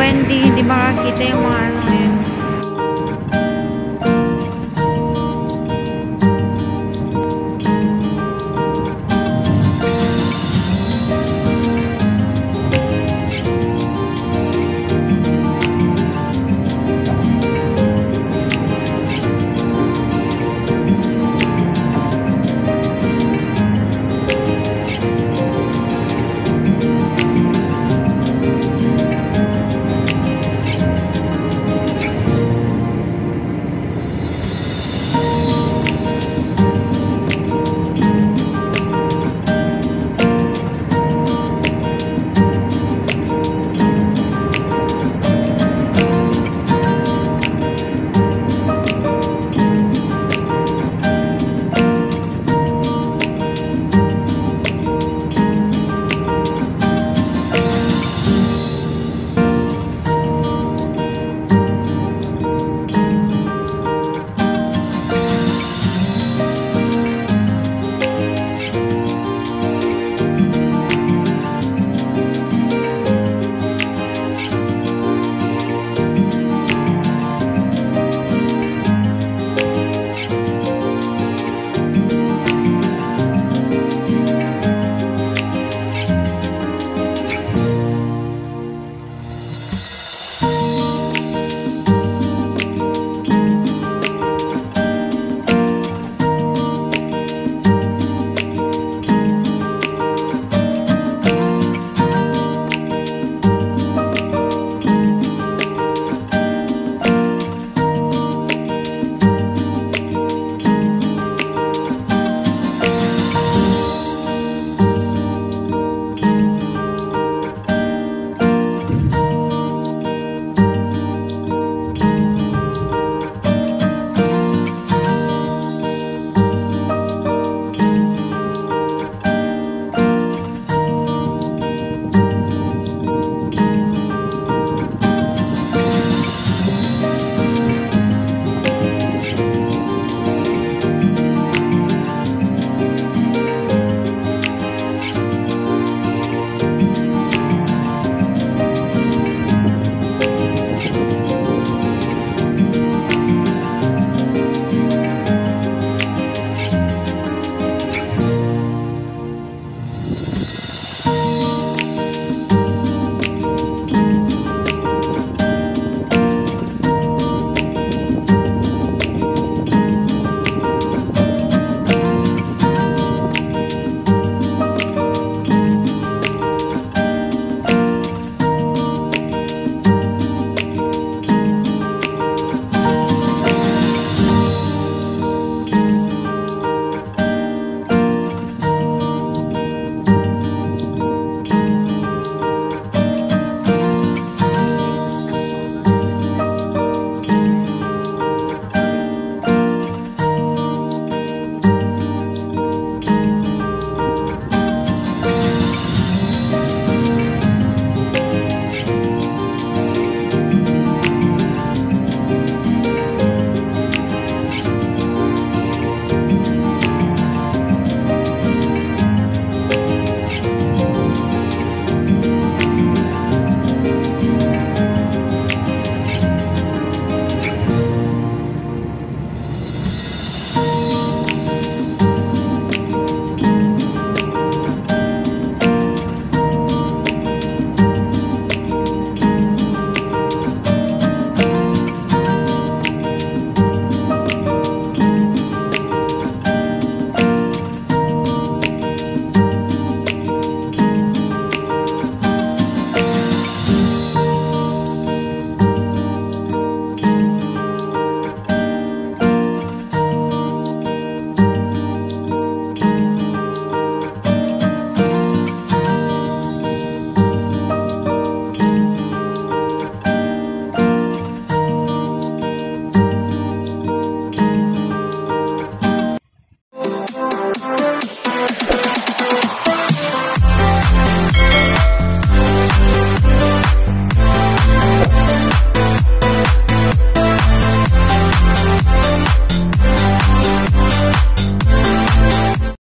Wendy, hindi makakita yung mga ano.